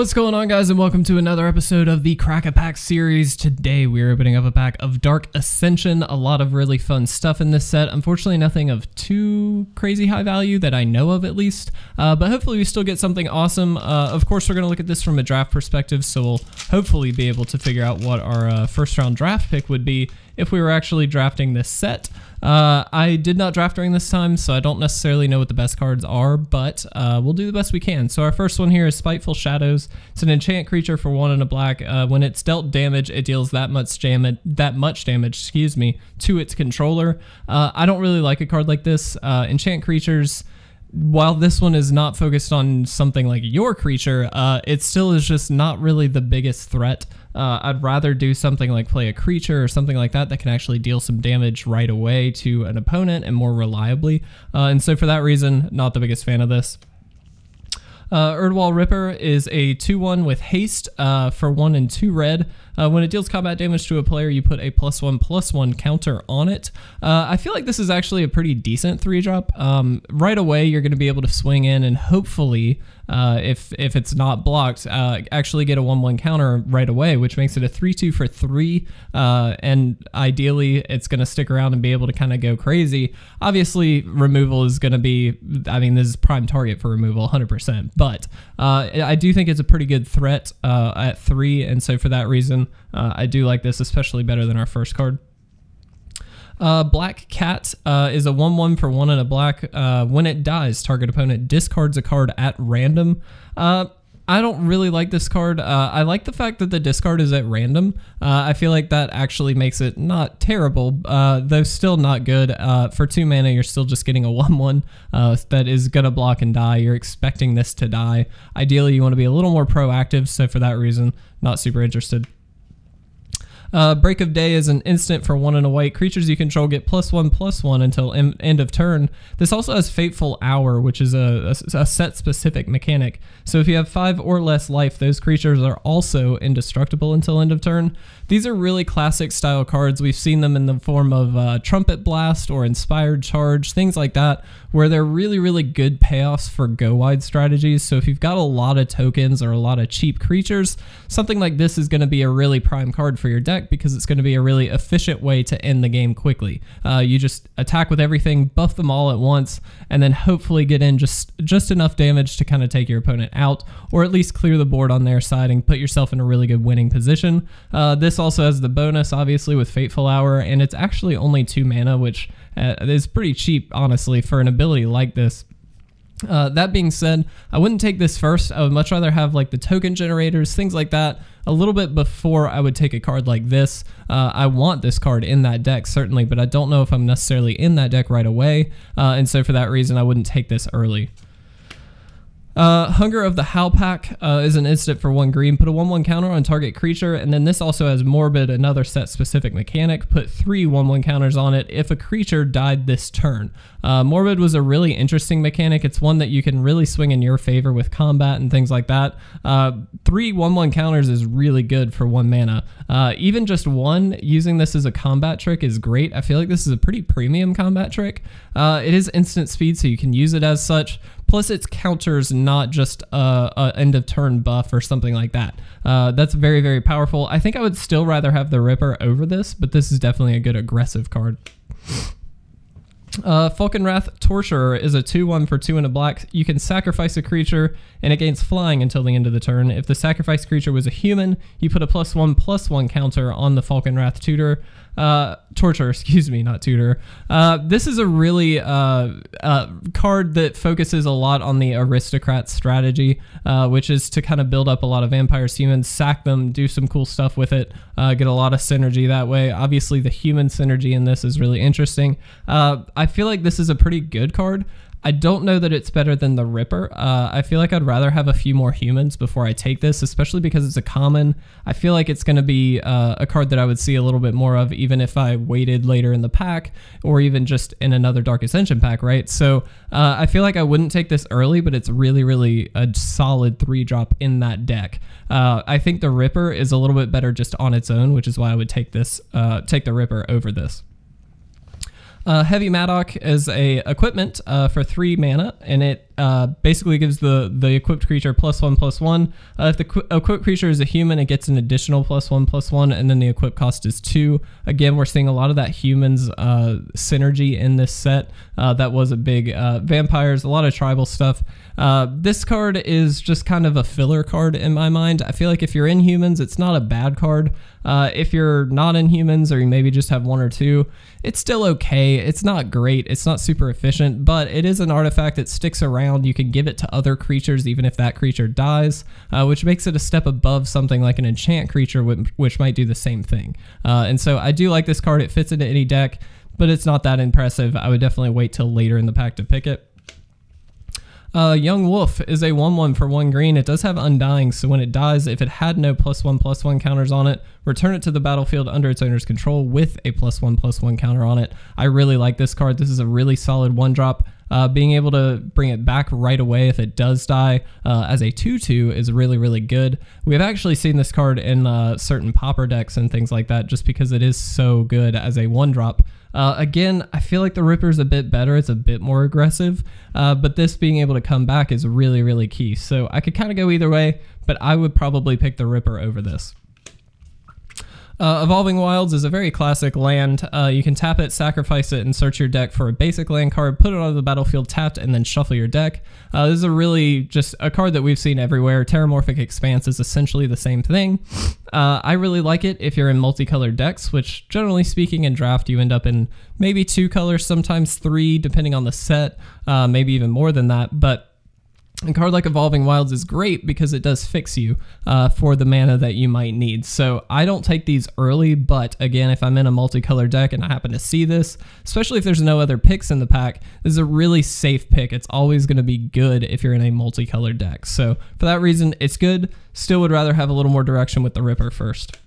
What's going on, guys, and welcome to another episode of the Crack a Pack series. Today, we are opening up a pack of Dark Ascension. A lot of really fun stuff in this set. Unfortunately, nothing of too crazy high value that I know of, at least. Uh, but hopefully, we still get something awesome. Uh, of course, we're going to look at this from a draft perspective, so we'll hopefully be able to figure out what our uh, first round draft pick would be if we were actually drafting this set. Uh, I did not draft during this time, so I don't necessarily know what the best cards are, but uh, we'll do the best we can. So our first one here is Spiteful Shadows. It's an enchant creature for one and a black. Uh, when it's dealt damage, it deals that much damage. That much damage, excuse me, to its controller. Uh, I don't really like a card like this. Uh, enchant creatures while this one is not focused on something like your creature, uh, it still is just not really the biggest threat. Uh, I'd rather do something like play a creature or something like that that can actually deal some damage right away to an opponent and more reliably. Uh, and so for that reason, not the biggest fan of this. Uh, Erdwal Ripper is a 2-1 with haste uh, for 1 and 2 red. Uh, when it deals combat damage to a player, you put a plus 1 plus 1 counter on it. Uh, I feel like this is actually a pretty decent 3-drop. Um, right away, you're going to be able to swing in and hopefully uh, if if it's not blocked, uh, actually get a one one counter right away, which makes it a three two for three. Uh, and ideally, it's going to stick around and be able to kind of go crazy. Obviously, removal is going to be. I mean, this is prime target for removal, 100%. But uh, I do think it's a pretty good threat uh, at three, and so for that reason, uh, I do like this especially better than our first card. Uh, black Cat uh, is a 1 1 for 1 and a black. Uh, when it dies, target opponent discards a card at random. Uh, I don't really like this card. Uh, I like the fact that the discard is at random. Uh, I feel like that actually makes it not terrible, though still not good. for 2 mana, you're still just getting a 1 1 that is going to block and die. You're expecting this to die. Ideally, you want to be a little more proactive, so for that reason, not super interested. Uh, Break of Day is an instant for one and a white. Creatures you control get plus one plus one until em- end of turn. This also has Fateful Hour, which is a, a, a set specific mechanic. So if you have five or less life, those creatures are also indestructible until end of turn. These are really classic style cards. We've seen them in the form of uh, Trumpet Blast or Inspired Charge, things like that, where they're really, really good payoffs for go wide strategies. So if you've got a lot of tokens or a lot of cheap creatures, something like this is going to be a really prime card for your deck because it's going to be a really efficient way to end the game quickly. Uh, you just attack with everything, buff them all at once, and then hopefully get in just just enough damage to kind of take your opponent out, or at least clear the board on their side and put yourself in a really good winning position. Uh, this also has the bonus, obviously, with Fateful Hour, and it's actually only two mana, which uh, is pretty cheap, honestly, for an ability like this. Uh, that being said, I wouldn't take this first. I would much rather have like the token generators, things like that, a little bit before I would take a card like this. Uh, I want this card in that deck, certainly, but I don't know if I'm necessarily in that deck right away. Uh, and so for that reason, I wouldn't take this early. Uh, Hunger of the Howlpack uh, is an instant for one green. Put a 1 1 counter on target creature, and then this also has Morbid, another set specific mechanic. Put three 1 1 counters on it if a creature died this turn. Uh, Morbid was a really interesting mechanic. It's one that you can really swing in your favor with combat and things like that. Uh, three 1 1 counters is really good for one mana. Uh, even just one, using this as a combat trick is great. I feel like this is a pretty premium combat trick. Uh, it is instant speed, so you can use it as such. Plus, its counters not just a, a, end of turn buff or something like that. Uh, that's very very powerful. I think I would still rather have the Ripper over this, but this is definitely a good aggressive card. Uh, Falkenrath Torturer is a 2-1 for 2 and a black. You can sacrifice a creature, and it gains flying until the end of the turn. If the sacrificed creature was a human, you put a plus 1 plus 1 counter on the Falkenrath Tutor uh, torture, excuse me, not tutor. Uh, this is a really uh, uh, card that focuses a lot on the aristocrat strategy, uh, which is to kind of build up a lot of vampires, humans, sack them, do some cool stuff with it, uh, get a lot of synergy that way. Obviously, the human synergy in this is really interesting. Uh, I feel like this is a pretty good card. I don't know that it's better than the Ripper. Uh, I feel like I'd rather have a few more humans before I take this, especially because it's a common. I feel like it's going to be uh, a card that I would see a little bit more of, even if I waited later in the pack, or even just in another Dark Ascension pack, right? So uh, I feel like I wouldn't take this early, but it's really, really a solid three drop in that deck. Uh, I think the Ripper is a little bit better just on its own, which is why I would take this, uh, take the Ripper over this. Uh, Heavy Mattock is a equipment uh, for three mana, and it uh, basically gives the the equipped creature plus one plus one. Uh, if the qu- equipped creature is a human, it gets an additional plus one plus one, and then the equip cost is two. Again, we're seeing a lot of that humans uh, synergy in this set. Uh, that was a big uh, vampires, a lot of tribal stuff. This card is just kind of a filler card in my mind. I feel like if you're in humans, it's not a bad card. If you're not in humans or you maybe just have one or two, it's still okay. It's not great. It's not super efficient, but it is an artifact that sticks around. You can give it to other creatures even if that creature dies, uh, which makes it a step above something like an enchant creature, which might do the same thing. Uh, and so I do like this card. It fits into any deck, but it's not that impressive. I would definitely wait till later in the pack to pick it. Uh, Young Wolf is a 1 1 for 1 green. It does have Undying, so when it dies, if it had no plus 1 plus 1 counters on it, return it to the battlefield under its owner's control with a plus 1 plus 1 counter on it. I really like this card. This is a really solid 1 drop. Uh, being able to bring it back right away if it does die uh, as a 2-2 is really, really good. We have actually seen this card in uh, certain Pauper decks and things like that just because it is so good as a 1-drop. Uh, again, I feel like the Ripper's a bit better. It's a bit more aggressive, uh, but this being able to come back is really, really key. So I could kind of go either way, but I would probably pick the Ripper over this. Uh, Evolving Wilds is a very classic land. Uh, you can tap it, sacrifice it, and search your deck for a basic land card, put it onto the battlefield tapped, and then shuffle your deck. Uh, this is a really just a card that we've seen everywhere. Terramorphic Expanse is essentially the same thing. Uh, I really like it if you're in multicolored decks, which generally speaking in draft you end up in maybe two colors, sometimes three, depending on the set, uh, maybe even more than that. But a card like Evolving Wilds is great because it does fix you uh, for the mana that you might need. So I don't take these early, but again, if I'm in a multicolor deck and I happen to see this, especially if there's no other picks in the pack, this is a really safe pick. It's always going to be good if you're in a multicolor deck. So for that reason, it's good. Still would rather have a little more direction with the Ripper first.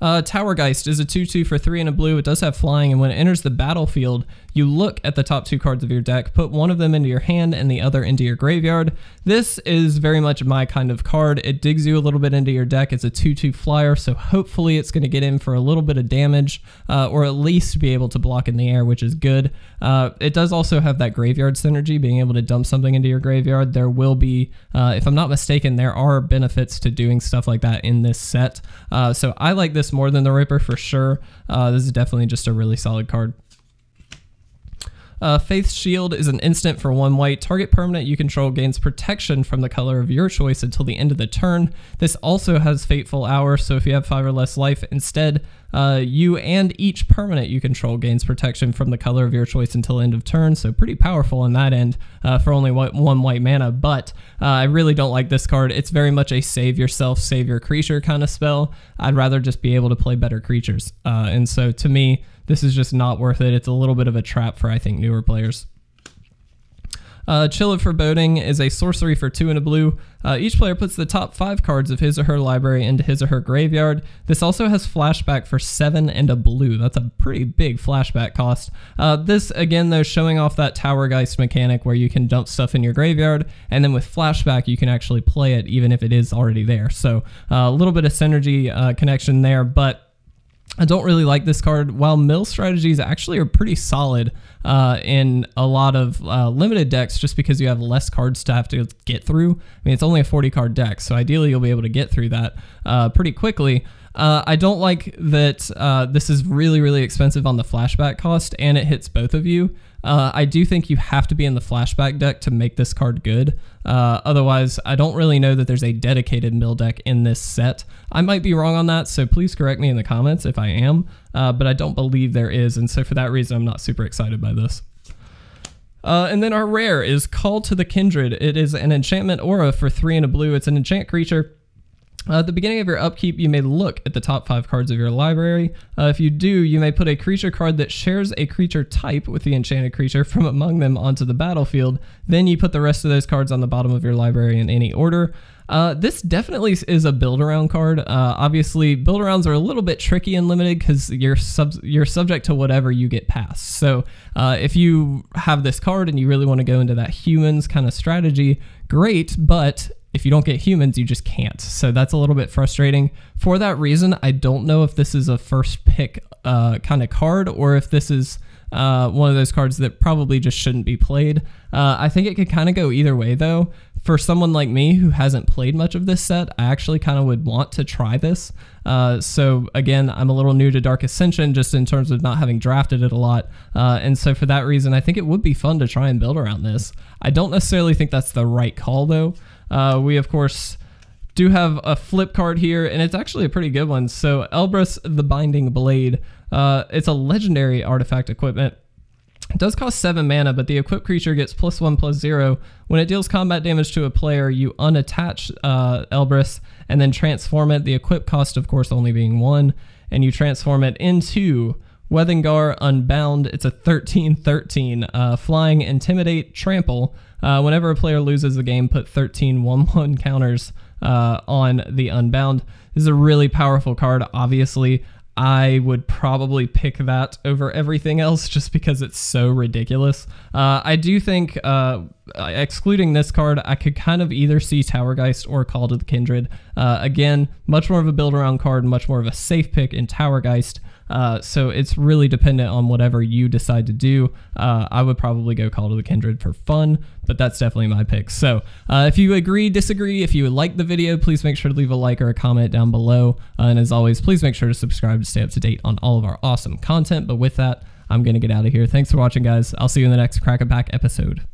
Uh, Towergeist is a 2-2 for 3 and a blue. It does have flying, and when it enters the battlefield, you look at the top two cards of your deck, put one of them into your hand and the other into your graveyard. This is very much my kind of card. It digs you a little bit into your deck. It's a 2-2 flyer, so hopefully it's going to get in for a little bit of damage, uh, or at least be able to block in the air, which is good. Uh, it does also have that graveyard synergy, being able to dump something into your graveyard. There will be, uh, if I'm not mistaken, there are benefits to doing stuff like that in this set. Uh, so I like this more than the Ripper for sure. Uh, this is definitely just a really solid card. Uh, Shield is an instant for one white. Target permanent you control gains protection from the color of your choice until the end of the turn. This also has Fateful Hour, so if you have five or less life, instead, uh, you and each permanent you control gains protection from the color of your choice until end of turn. So pretty powerful on that end uh, for only one white mana. But uh, I really don't like this card. It's very much a save yourself, save your creature kind of spell. I'd rather just be able to play better creatures. Uh, and so to me, this is just not worth it. It's a little bit of a trap for, I think, newer players. Uh, Chill of Foreboding is a sorcery for two and a blue. Uh, each player puts the top five cards of his or her library into his or her graveyard. This also has flashback for seven and a blue. That's a pretty big flashback cost. Uh, this, again, though, showing off that Towergeist mechanic where you can dump stuff in your graveyard, and then with flashback, you can actually play it even if it is already there. So uh, a little bit of synergy uh, connection there, but I don't really like this card. While mill strategies actually are pretty solid uh, in a lot of uh, limited decks, just because you have less cards to have to get through. I mean, it's only a 40 card deck, so ideally you'll be able to get through that uh, pretty quickly. Uh, I don't like that uh, this is really, really expensive on the flashback cost, and it hits both of you. Uh, I do think you have to be in the flashback deck to make this card good. Uh, otherwise, I don't really know that there's a dedicated mill deck in this set. I might be wrong on that, so please correct me in the comments if I am, uh, but I don't believe there is, and so for that reason, I'm not super excited by this. Uh, and then our rare is Call to the Kindred. It is an enchantment aura for three and a blue. It's an enchant creature. Uh, at the beginning of your upkeep, you may look at the top five cards of your library. Uh, if you do, you may put a creature card that shares a creature type with the enchanted creature from among them onto the battlefield. Then you put the rest of those cards on the bottom of your library in any order. Uh, this definitely is a build around card. Uh, obviously, build arounds are a little bit tricky and limited because you're sub you're subject to whatever you get past. So uh, if you have this card and you really want to go into that humans kind of strategy, great. But if you don't get humans, you just can't. So that's a little bit frustrating. For that reason, I don't know if this is a first pick uh, kind of card or if this is Uh, one of those cards that probably just shouldn't be played. Uh, I think it could kind of go either way though. For someone like me who hasn't played much of this set, I actually kind of would want to try this. Uh, so again, I'm a little new to Dark Ascension just in terms of not having drafted it a lot. Uh, and so for that reason, I think it would be fun to try and build around this. I don't necessarily think that's the right call though. Uh, we of course do have a flip card here, and it's actually a pretty good one. So Elbrus the Binding Blade. Uh, it's a legendary artifact equipment. It does cost 7 mana, but the equipped creature gets plus 1 plus 0. When it deals combat damage to a player, you unattach uh, Elbrus and then transform it, the equip cost, of course, only being 1, and you transform it into Withengar Unbound. It's a 13 13 uh, flying, intimidate, trample. Uh, whenever a player loses the game, put 13 1 1 counters uh, on the Unbound. This is a really powerful card, obviously. I would probably pick that over everything else just because it's so ridiculous. Uh, I do think, uh, excluding this card, I could kind of either see Towergeist or Call to the Kindred. Uh, again, much more of a build around card, much more of a safe pick in Towergeist. Uh, so it's really dependent on whatever you decide to do. Uh, I would probably go Call to the Kindred for fun, but that's definitely my pick. So uh, if you agree, disagree, if you like the video, please make sure to leave a like or a comment down below. Uh, and as always, please make sure to subscribe to stay up to date on all of our awesome content. But with that, I'm going to get out of here. Thanks for watching, guys. I'll see you in the next Crack a Pack episode.